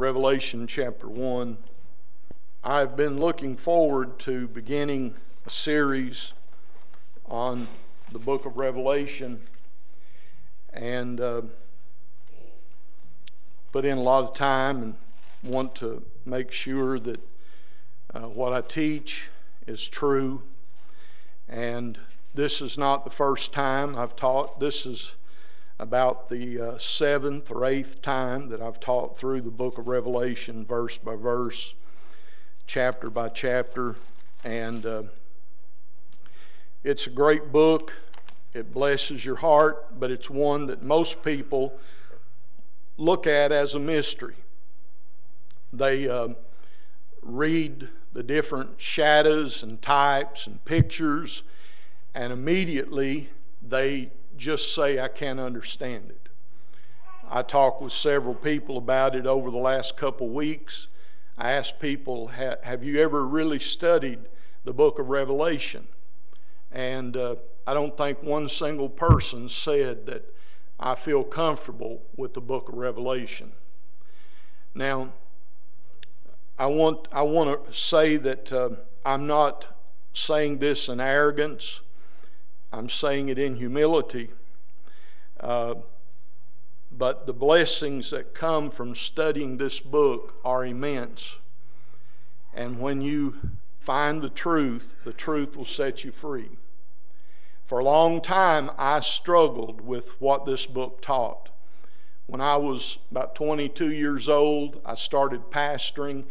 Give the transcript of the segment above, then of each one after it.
Revelation chapter 1. I've been looking forward to beginning a series on the book of Revelation and uh, put in a lot of time and want to make sure that uh, what I teach is true. And this is not the first time I've taught. This is about the uh, seventh or eighth time that I've taught through the book of Revelation, verse by verse, chapter by chapter. And uh, it's a great book. It blesses your heart, but it's one that most people look at as a mystery. They uh, read the different shadows and types and pictures, and immediately they just say, I can't understand it. I talked with several people about it over the last couple weeks. I asked people, Have you ever really studied the book of Revelation? And uh, I don't think one single person said that I feel comfortable with the book of Revelation. Now, I want, I want to say that uh, I'm not saying this in arrogance. I'm saying it in humility. Uh, but the blessings that come from studying this book are immense. And when you find the truth, the truth will set you free. For a long time, I struggled with what this book taught. When I was about 22 years old, I started pastoring,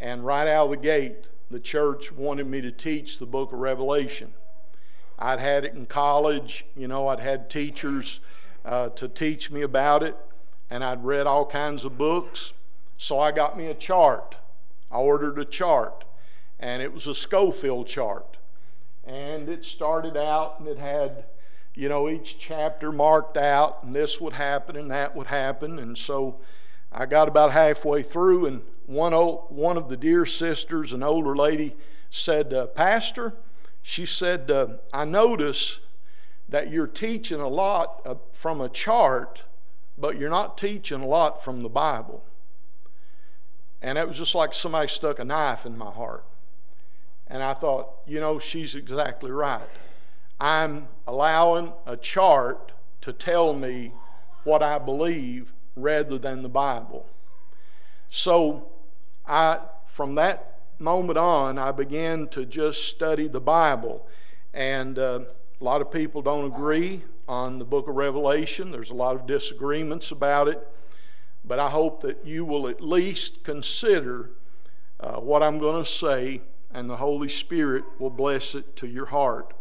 and right out of the gate, the church wanted me to teach the book of Revelation. I'd had it in college. You know, I'd had teachers uh, to teach me about it, and I'd read all kinds of books. So I got me a chart. I ordered a chart, and it was a Scofield chart. And it started out, and it had, you know, each chapter marked out, and this would happen, and that would happen. And so I got about halfway through, and one, old, one of the dear sisters, an older lady, said, uh, Pastor, she said, uh, I notice that you're teaching a lot uh, from a chart, but you're not teaching a lot from the Bible. And it was just like somebody stuck a knife in my heart. And I thought, you know, she's exactly right. I'm allowing a chart to tell me what I believe rather than the Bible. So I from that moment on, I began to just study the Bible. And uh, a lot of people don't agree on the book of Revelation, there's a lot of disagreements about it. But I hope that you will at least consider uh, what I'm going to say, and the Holy Spirit will bless it to your heart.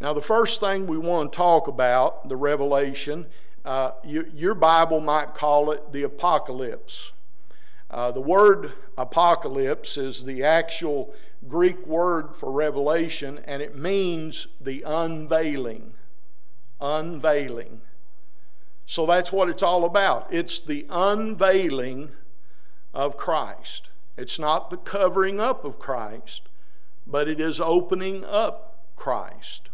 Now, the first thing we want to talk about, the Revelation, uh, you, your Bible might call it the Apocalypse. Uh, the word apocalypse is the actual Greek word for revelation, and it means the unveiling. Unveiling. So that's what it's all about. It's the unveiling of Christ. It's not the covering up of Christ, but it is opening up Christ.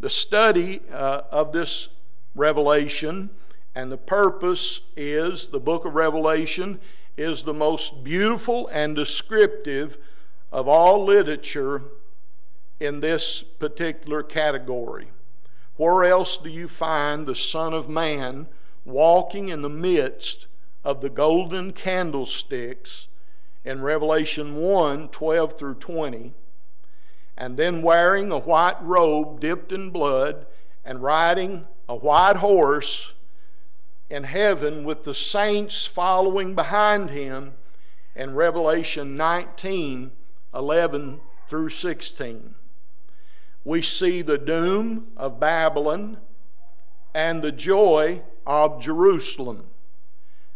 The study uh, of this revelation and the purpose is the book of Revelation is the most beautiful and descriptive of all literature in this particular category. Where else do you find the Son of Man walking in the midst of the golden candlesticks in Revelation 1 12 through 20, and then wearing a white robe dipped in blood and riding a white horse? In heaven with the saints following behind him in Revelation 19 11 through 16. We see the doom of Babylon and the joy of Jerusalem.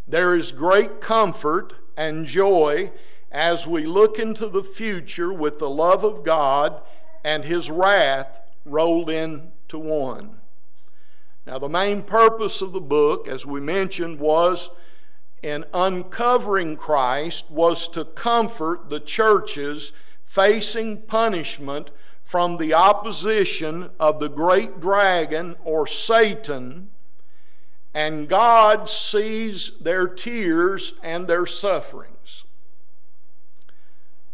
There is great comfort and joy as we look into the future with the love of God and His wrath rolled into one. Now, the main purpose of the book, as we mentioned, was in uncovering Christ, was to comfort the churches facing punishment from the opposition of the great dragon or Satan and God sees their tears and their sufferings.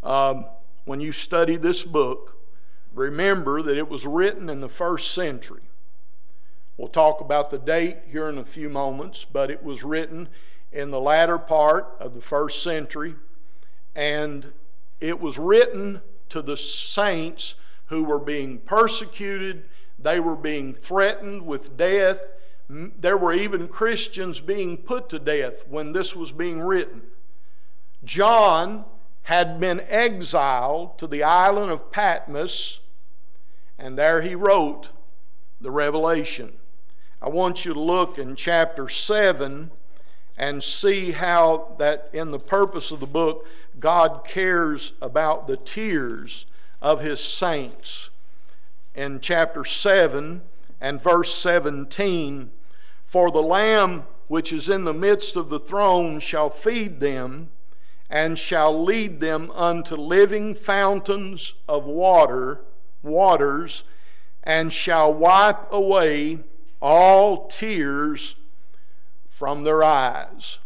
Um, when you study this book, remember that it was written in the first century. We'll talk about the date here in a few moments, but it was written in the latter part of the first century, and it was written to the saints who were being persecuted, they were being threatened with death. There were even Christians being put to death when this was being written. John had been exiled to the island of Patmos, and there he wrote the Revelation. I want you to look in chapter 7 and see how that in the purpose of the book, God cares about the tears of his saints. In chapter 7 and verse 17, for the Lamb which is in the midst of the throne shall feed them and shall lead them unto living fountains of water, waters, and shall wipe away all tears from their eyes.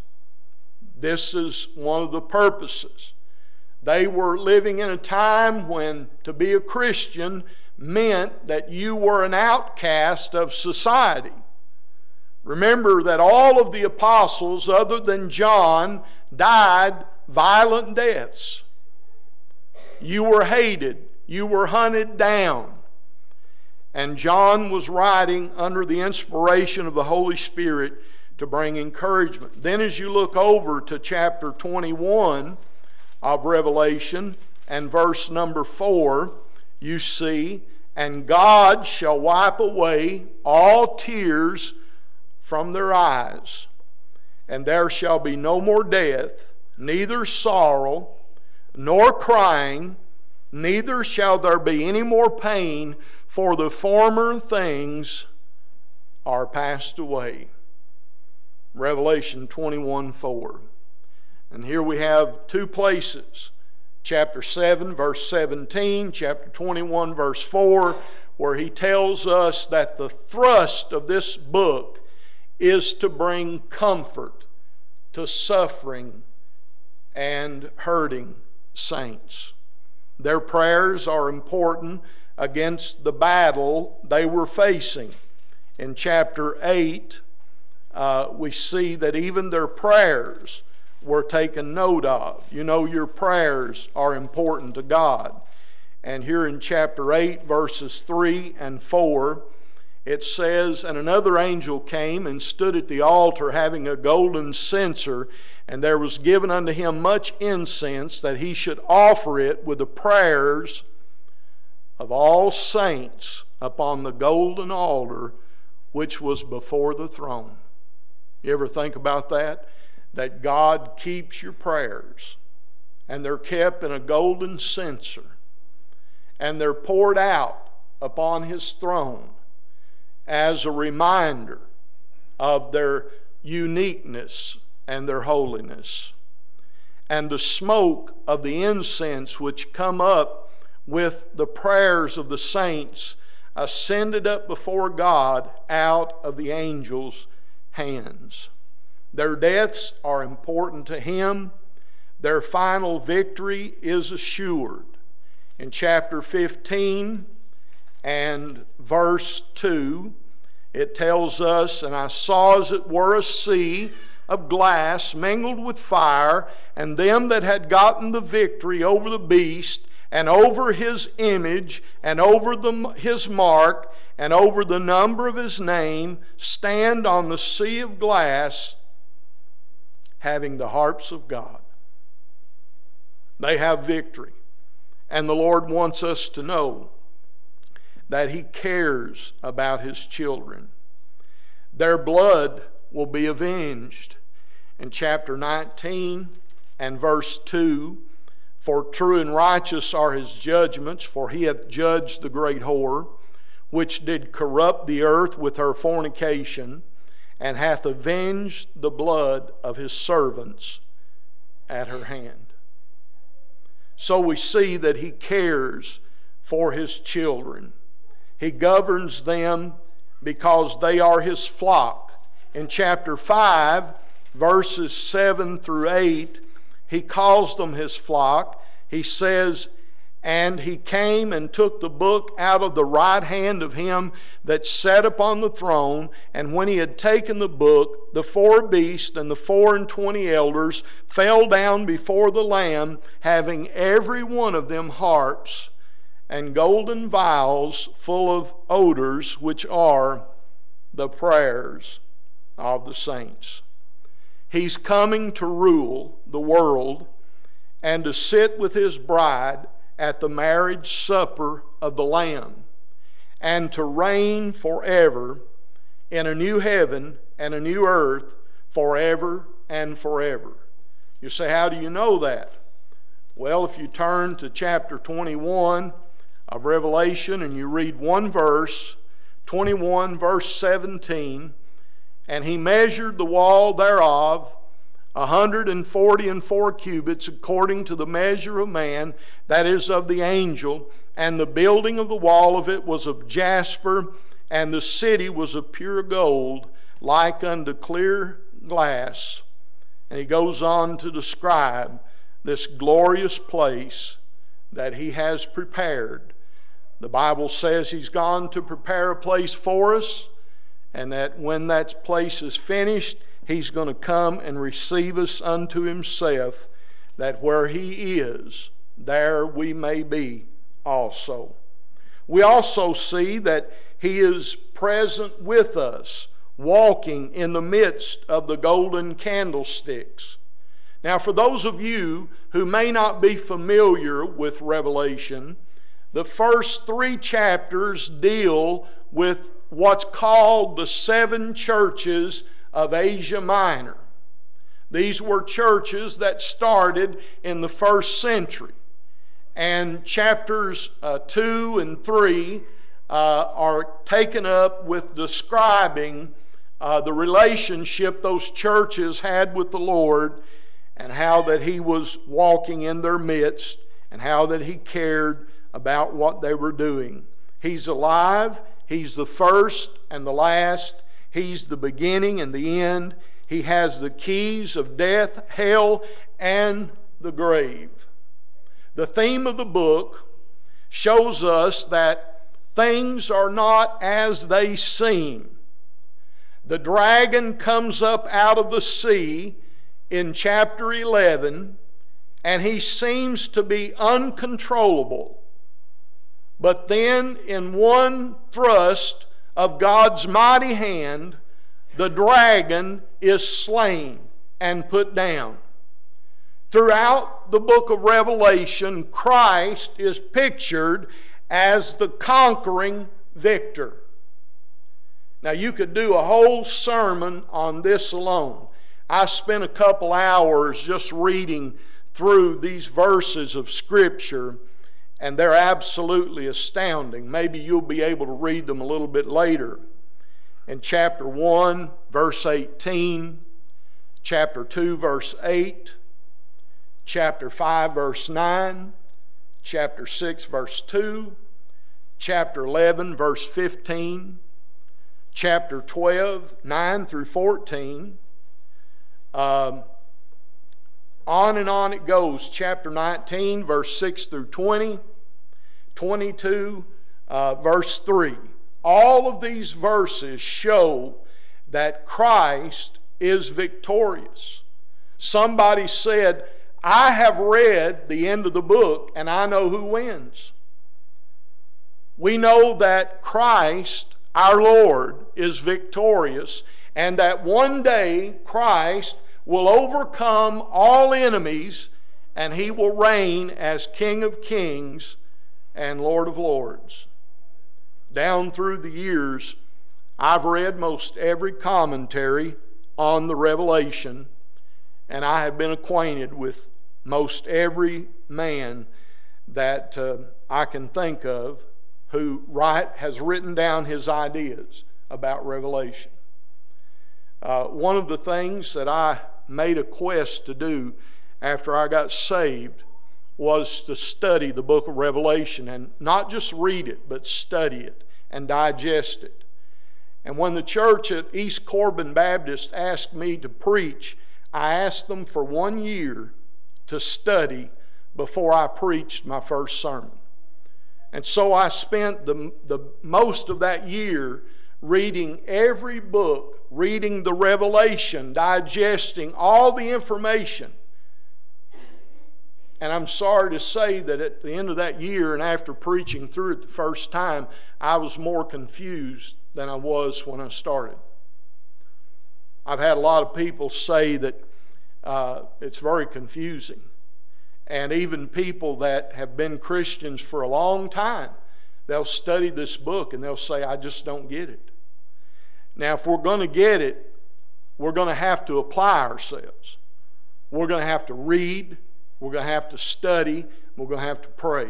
This is one of the purposes. They were living in a time when to be a Christian meant that you were an outcast of society. Remember that all of the apostles, other than John, died violent deaths. You were hated, you were hunted down. And John was writing under the inspiration of the Holy Spirit to bring encouragement. Then, as you look over to chapter 21 of Revelation and verse number 4, you see, and God shall wipe away all tears from their eyes, and there shall be no more death, neither sorrow, nor crying, neither shall there be any more pain, for the former things are passed away. Revelation 21 4. And here we have two places chapter 7, verse 17, chapter 21, verse 4, where he tells us that the thrust of this book is to bring comfort to suffering and hurting saints. Their prayers are important against the battle they were facing. In chapter 8, uh, we see that even their prayers were taken note of. You know, your prayers are important to God. And here in chapter 8, verses 3 and 4, it says, And another angel came and stood at the altar having a golden censer, and there was given unto him much incense that he should offer it with the prayers of all saints upon the golden altar which was before the throne. You ever think about that? That God keeps your prayers, and they're kept in a golden censer, and they're poured out upon His throne as a reminder of their uniqueness and their holiness. And the smoke of the incense which come up with the prayers of the saints ascended up before God out of the angels' hands. Their deaths are important to Him. Their final victory is assured. In chapter 15 and verse 2, it tells us, And I saw as it were a sea of glass mingled with fire, and them that had gotten the victory over the beast and over his image and over the, his mark and over the number of his name stand on the sea of glass having the harps of God. They have victory. And the Lord wants us to know that He cares about His children. Their blood will be avenged. In chapter 19 and verse 2, for true and righteous are his judgments, for he hath judged the great whore, which did corrupt the earth with her fornication, and hath avenged the blood of his servants at her hand. So we see that he cares for his children. He governs them because they are his flock In chapter 5, verses 7 through 8, he calls them his flock. He says, and he came and took the book out of the right hand of him that sat upon the throne. And when he had taken the book, the four beasts and the four and twenty elders fell down before the Lamb, having every one of them harps and golden vials full of odors, which are the prayers of the saints. He's coming to rule the world and to sit with his bride at the marriage supper of the Lamb and to reign forever in a new heaven and a new earth forever and forever. You say, How do you know that? Well, if you turn to chapter 21 of Revelation and you read one verse, 21, verse 17, and he measured the wall thereof a hundred and forty and four cubits according to the measure of man, that is of the angel, and the building of the wall of it was of jasper, and the city was of pure gold, like unto clear glass. And he goes on to describe this glorious place that he has prepared. The Bible says he's gone to prepare a place for us, and that when that place is finished, He's going to come and receive us unto Himself, that where He is, there we may be also. We also see that He is present with us, walking in the midst of the golden candlesticks. Now, for those of you who may not be familiar with Revelation, the first three chapters deal with what's called the seven churches of Asia Minor. These were churches that started in the first century. And chapters uh, 2 and 3 uh, are taken up with describing uh, the relationship those churches had with the Lord and how that He was walking in their midst and how that He cared about what they were doing. He's alive, He's the first and the last, He's the beginning and the end. He has the keys of death, hell, and the grave. The theme of the book shows us that things are not as they seem. The dragon comes up out of the sea in chapter 11, and he seems to be uncontrollable. But then, in one thrust, of God's mighty hand, the dragon is slain and put down. Throughout the book of Revelation, Christ is pictured as the conquering victor. Now, you could do a whole sermon on this alone. I spent a couple hours just reading through these verses of Scripture and they're absolutely astounding. Maybe you'll be able to read them a little bit later. In chapter 1, verse 18, chapter 2, verse 8, chapter 5, verse 9, chapter 6, verse 2, chapter 11, verse 15, chapter 12, 9 through 14. Um, on and on it goes. Chapter 19, verse 6 through 20. 22, uh, verse 3. All of these verses show that Christ is victorious. Somebody said, I have read the end of the book and I know who wins. We know that Christ, our Lord, is victorious and that one day Christ will overcome all enemies and he will reign as King of Kings and Lord of Lords. Down through the years, I've read most every commentary on the Revelation, and I have been acquainted with most every man that uh, I can think of who write, has written down his ideas about Revelation. Uh, one of the things that I made a quest to do after I got saved was to study the book of Revelation and not just read it, but study it and digest it. And when the church at East Corbin Baptist asked me to preach, I asked them for one year to study before I preached my first sermon. And so I spent the, the most of that year reading every book, reading the Revelation, digesting all the information. And I'm sorry to say that at the end of that year and after preaching through it the first time, I was more confused than I was when I started. I've had a lot of people say that uh, it's very confusing. And even people that have been Christians for a long time, they'll study this book and they'll say, I just don't get it. Now, if we're going to get it, we're going to have to apply ourselves. We're going to have to read, we're going to have to study, we're going to have to pray.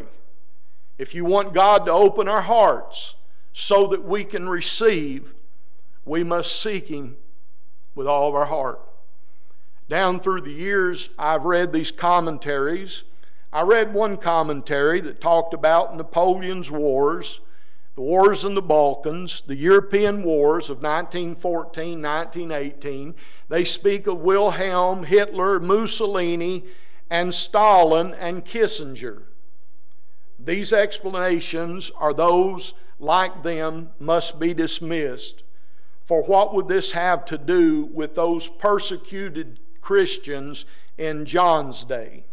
If you want God to open our hearts so that we can receive, we must seek Him with all of our heart. Down through the years, I've read these commentaries. I read one commentary that talked about Napoleon's wars, the wars in the Balkans, the European wars of 1914, 1918. They speak of Wilhelm, Hitler, Mussolini, and Stalin and Kissinger. These explanations are those like them must be dismissed. For what would this have to do with those persecuted Christians in John's day?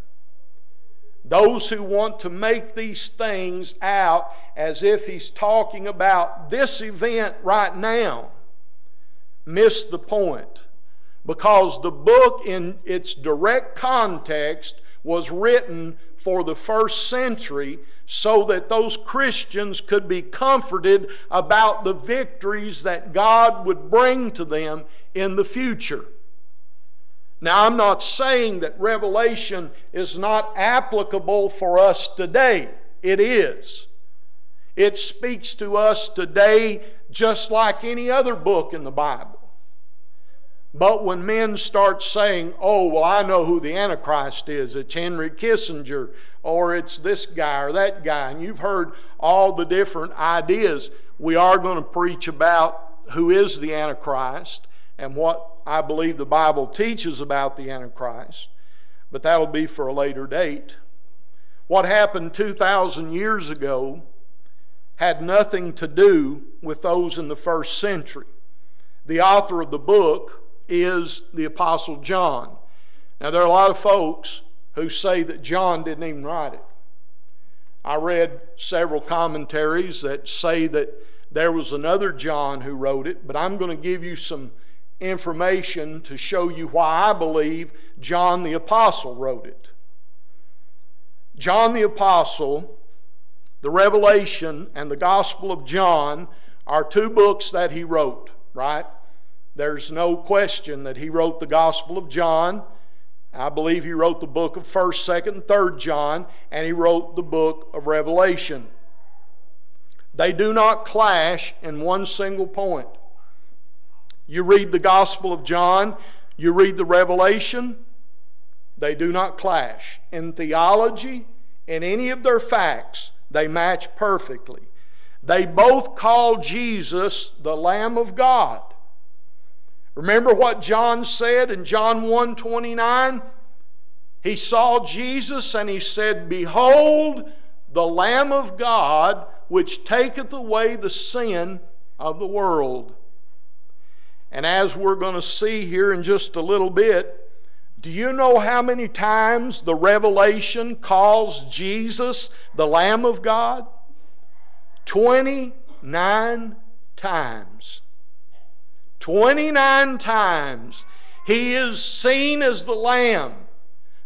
Those who want to make these things out as if he's talking about this event right now miss the point because the book, in its direct context, was written for the first century so that those Christians could be comforted about the victories that God would bring to them in the future. Now, I'm not saying that Revelation is not applicable for us today. It is. It speaks to us today just like any other book in the Bible. But when men start saying, oh, well, I know who the Antichrist is, it's Henry Kissinger, or it's this guy or that guy, and you've heard all the different ideas, we are going to preach about who is the Antichrist and what I believe the Bible teaches about the Antichrist, but that'll be for a later date. What happened 2,000 years ago had nothing to do with those in the first century. The author of the book is the Apostle John. Now, there are a lot of folks who say that John didn't even write it. I read several commentaries that say that there was another John who wrote it, but I'm going to give you some information to show you why I believe John the Apostle wrote it. John the Apostle, the Revelation, and the Gospel of John are two books that he wrote, right? There's no question that he wrote the Gospel of John. I believe he wrote the book of 1st, 2nd, and 3rd John, and he wrote the book of Revelation. They do not clash in one single point. You read the Gospel of John, you read the Revelation, they do not clash. In theology, in any of their facts, they match perfectly. They both call Jesus the Lamb of God. Remember what John said in John 1 29? He saw Jesus and he said, Behold, the Lamb of God, which taketh away the sin of the world. And as we're going to see here in just a little bit, do you know how many times the revelation calls Jesus the Lamb of God? 29 times. 29 times he is seen as the Lamb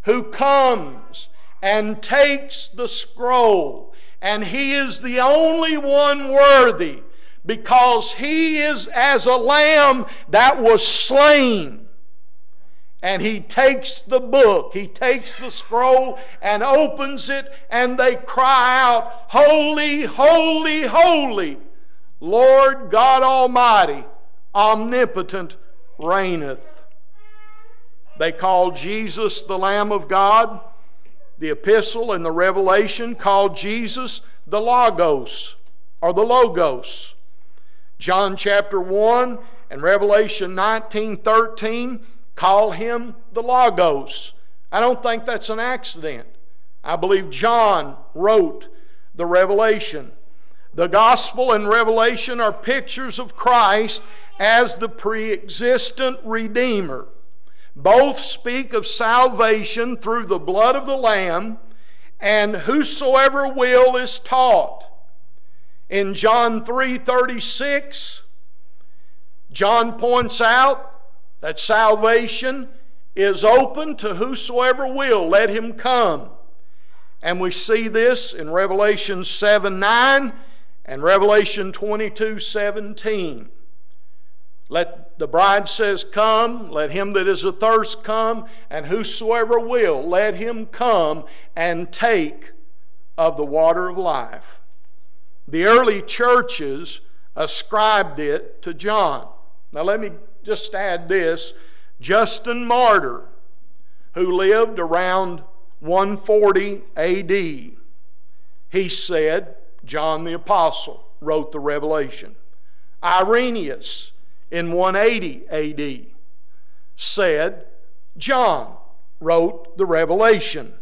who comes and takes the scroll, and he is the only one worthy because he is as a lamb that was slain. And he takes the book, he takes the scroll and opens it, and they cry out, Holy, holy, holy, Lord God Almighty omnipotent, reigneth. They call Jesus the Lamb of God. The epistle and the revelation called Jesus the Logos or the Logos. John chapter 1 and Revelation 19 13 call him the Logos. I don't think that's an accident. I believe John wrote the Revelation. The Gospel and Revelation are pictures of Christ as the pre existent Redeemer. Both speak of salvation through the blood of the Lamb, and whosoever will is taught. In John 3:36, John points out that salvation is open to whosoever will, let him come. And we see this in Revelation 7 9 and Revelation 22 17. Let the bride says, Come, let him that is athirst come, and whosoever will, let him come and take of the water of life. The early churches ascribed it to John. Now, let me just add this Justin Martyr, who lived around 140 AD, he said, John the Apostle wrote the Revelation. Irenaeus, in 180 AD, said, John wrote the Revelation.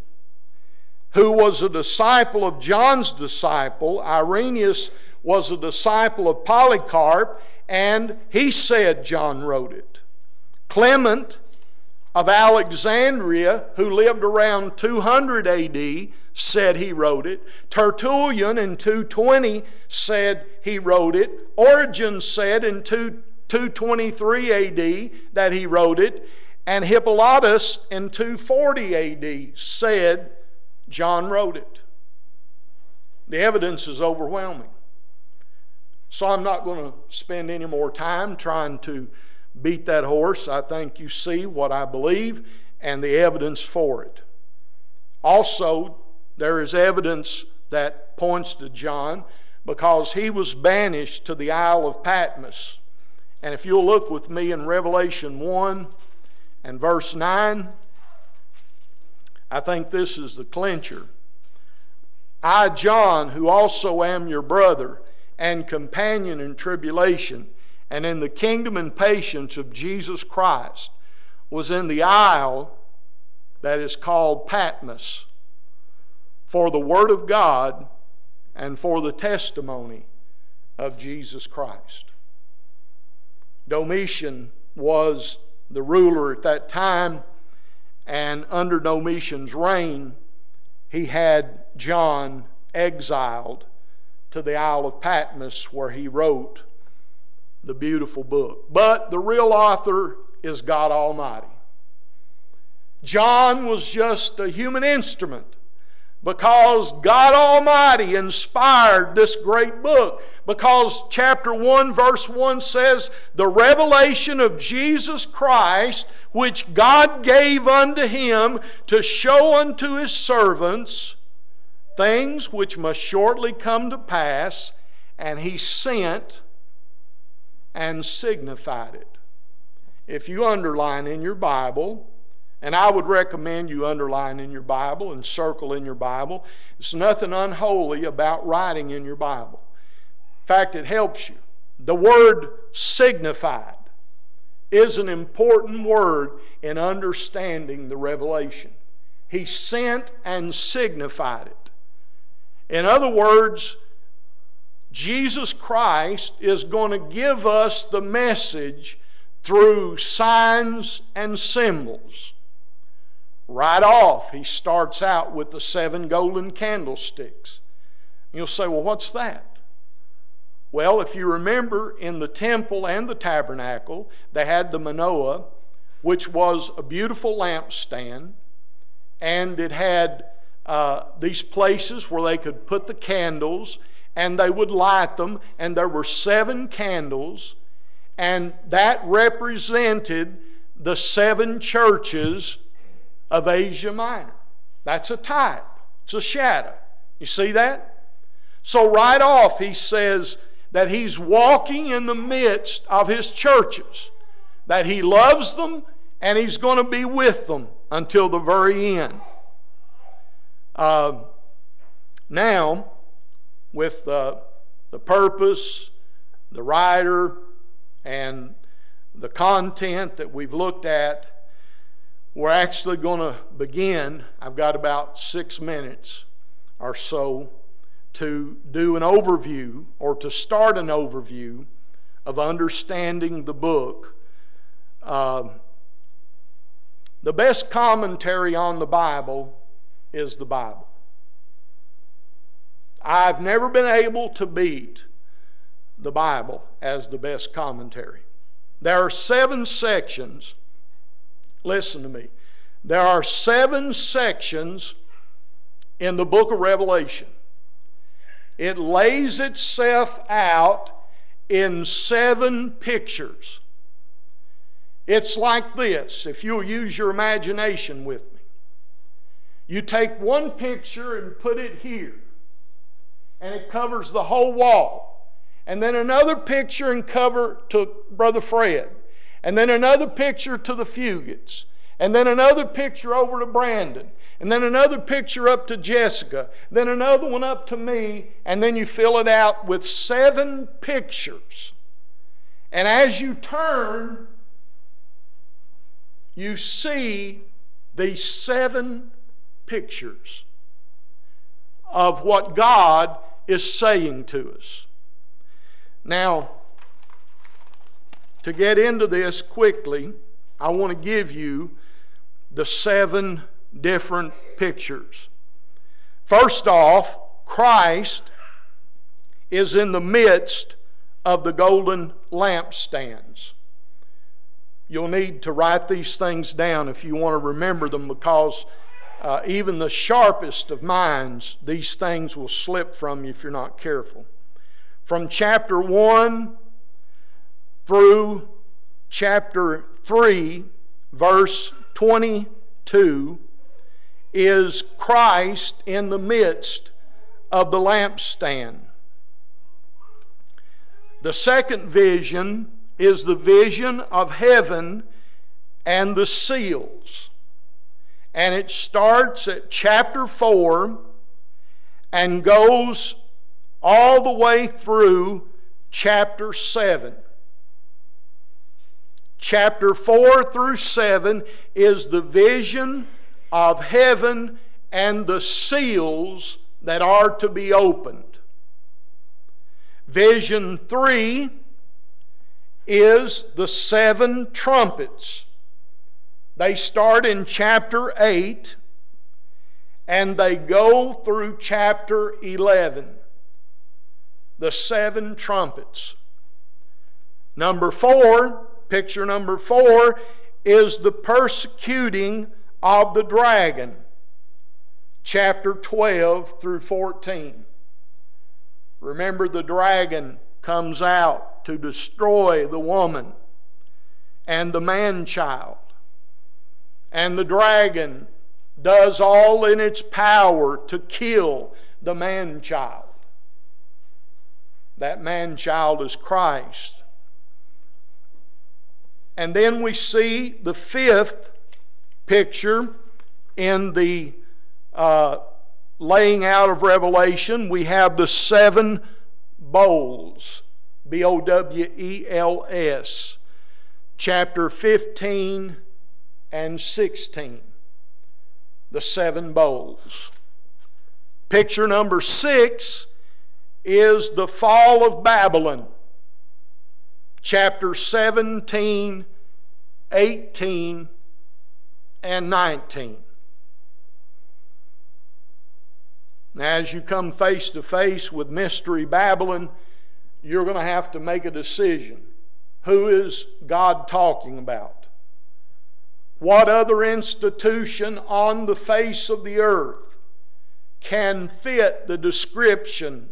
Who was a disciple of John's disciple, Irenaeus was a disciple of Polycarp, and he said John wrote it. Clement of Alexandria, who lived around 200 AD, said he wrote it. Tertullian in 220 said he wrote it. Origen said in 223 AD that he wrote it. And Hippolytus in 240 AD said John wrote it. The evidence is overwhelming. So I'm not going to spend any more time trying to beat that horse. I think you see what I believe and the evidence for it. Also, there is evidence that points to John because he was banished to the Isle of Patmos. And if you'll look with me in Revelation 1 and verse 9, I think this is the clincher. I, John, who also am your brother and companion in tribulation, and in the kingdom and patience of Jesus Christ was in the isle that is called Patmos for the Word of God and for the testimony of Jesus Christ. Domitian was the ruler at that time, and under Domitian's reign, he had John exiled to the Isle of Patmos where he wrote the beautiful book. But the real author is God Almighty. John was just a human instrument because God Almighty inspired this great book. Because chapter 1, verse 1 says, The revelation of Jesus Christ, which God gave unto him to show unto his servants things which must shortly come to pass, and he sent and signified it. If you underline in your Bible, and I would recommend you underline in your Bible and circle in your Bible, there's nothing unholy about writing in your Bible. In fact, it helps you. The word signified is an important word in understanding the revelation. He sent and signified it. In other words, Jesus Christ is going to give us the message through signs and symbols. Right off, he starts out with the seven golden candlesticks. You'll say, well, what's that? Well, if you remember, in the temple and the tabernacle, they had the menorah, which was a beautiful lampstand, and it had uh, these places where they could put the candles and they would light them, and there were seven candles, and that represented the seven churches of Asia Minor. That's a type, it's a shadow. You see that? So, right off, he says that he's walking in the midst of his churches, that he loves them, and he's going to be with them until the very end. Uh, now, with uh, the purpose the writer and the content that we've looked at, we're actually going to begin. I've got about six minutes or so to do an overview or to start an overview of understanding the book. Uh, the best commentary on the Bible is the Bible. I've never been able to beat the Bible as the best commentary. There are seven sections. Listen to me. There are seven sections in the book of Revelation. It lays itself out in seven pictures. It's like this, if you'll use your imagination with me. You take one picture and put it here, and it covers the whole wall. And then another picture and cover to Brother Fred. And then another picture to the Fugits. And then another picture over to Brandon. And then another picture up to Jessica. Then another one up to me. And then you fill it out with seven pictures. And as you turn, you see these seven pictures of what God is saying to us. Now, to get into this quickly, I want to give you the seven different pictures. First off, Christ is in the midst of the golden lampstands. You'll need to write these things down if you want to remember them because uh, even the sharpest of minds, these things will slip from you if you're not careful. From chapter 1 through chapter 3, verse 22, is Christ in the midst of the lampstand. The second vision is the vision of heaven and the seals. And it starts at chapter 4 and goes all the way through chapter 7. Chapter 4 through 7 is the vision of heaven and the seals that are to be opened. Vision 3 is the seven trumpets they start in chapter 8 and they go through chapter 11. The seven trumpets. Number four, picture number four, is the persecuting of the dragon. Chapter 12 through 14. Remember, the dragon comes out to destroy the woman and the man child and the dragon does all in its power to kill the man child. That man child is Christ. And then we see the fifth picture in the uh, laying out of Revelation. We have the seven bowls, B O W E L S, chapter 15 and 16, the seven bowls. Picture number six is the fall of Babylon, chapter 17, 18, and 19. Now, as you come face to face with Mystery Babylon, you're going to have to make a decision. Who is God talking about? What other institution on the face of the earth can fit the description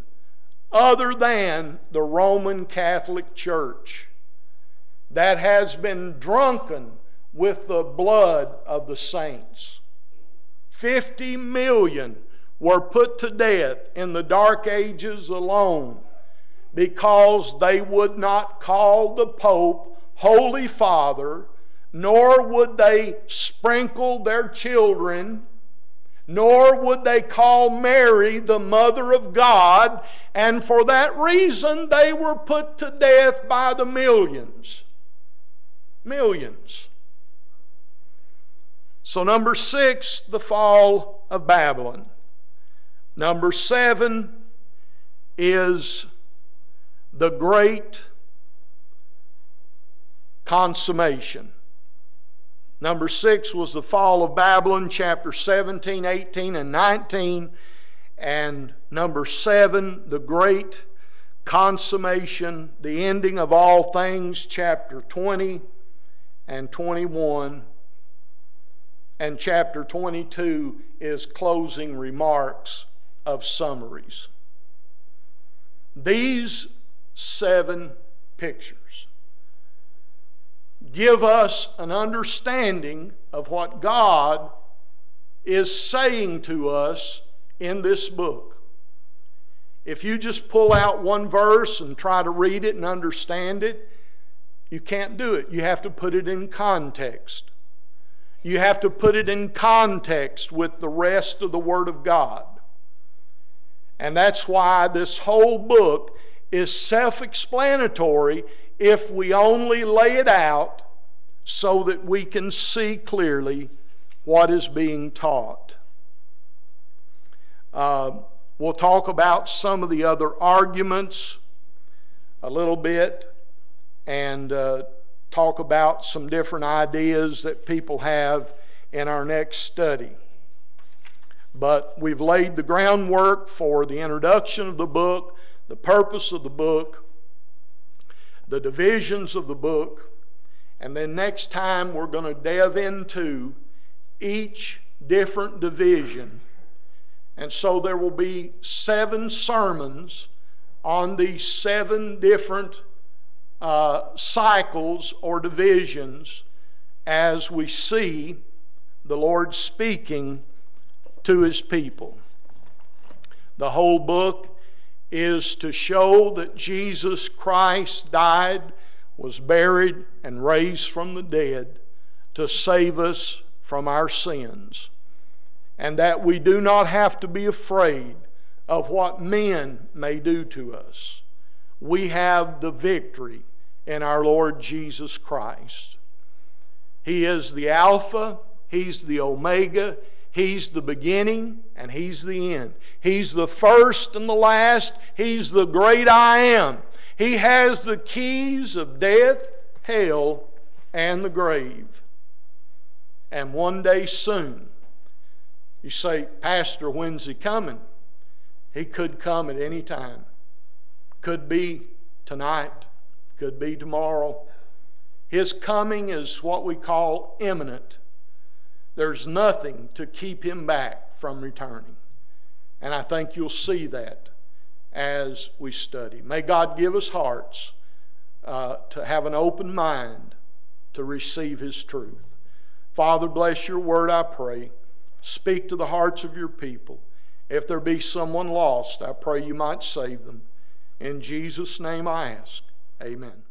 other than the Roman Catholic Church that has been drunken with the blood of the saints? 50 million were put to death in the Dark Ages alone because they would not call the Pope Holy Father nor would they sprinkle their children, nor would they call Mary the mother of God, and for that reason they were put to death by the millions. Millions. So, number six, the fall of Babylon. Number seven is the great consummation. Number six was the fall of Babylon, chapter 17, 18, and 19. And number seven, the great consummation, the ending of all things, chapter 20 and 21. And chapter 22 is closing remarks of summaries. These seven pictures give us an understanding of what God is saying to us in this book. If you just pull out one verse and try to read it and understand it, you can't do it. You have to put it in context. You have to put it in context with the rest of the Word of God. And that's why this whole book is self explanatory if we only lay it out so that we can see clearly what is being taught. Uh, we'll talk about some of the other arguments a little bit and uh, talk about some different ideas that people have in our next study. But we've laid the groundwork for the introduction of the book, the purpose of the book, the divisions of the book, and then next time we're going to delve into each different division. And so there will be seven sermons on these seven different uh, cycles or divisions as we see the Lord speaking to his people. The whole book is to show that Jesus Christ died, was buried, and raised from the dead to save us from our sins. And that we do not have to be afraid of what men may do to us. We have the victory in our Lord Jesus Christ. He is the Alpha, He's the Omega, He's the beginning and He's the end. He's the first and the last. He's the great I am. He has the keys of death, hell, and the grave. And one day soon, you say, Pastor, when's He coming? He could come at any time. Could be tonight, could be tomorrow. His coming is what we call imminent. There's nothing to keep him back from returning. And I think you'll see that as we study. May God give us hearts uh, to have an open mind to receive his truth. Father, bless your word, I pray. Speak to the hearts of your people. If there be someone lost, I pray you might save them. In Jesus' name I ask. Amen.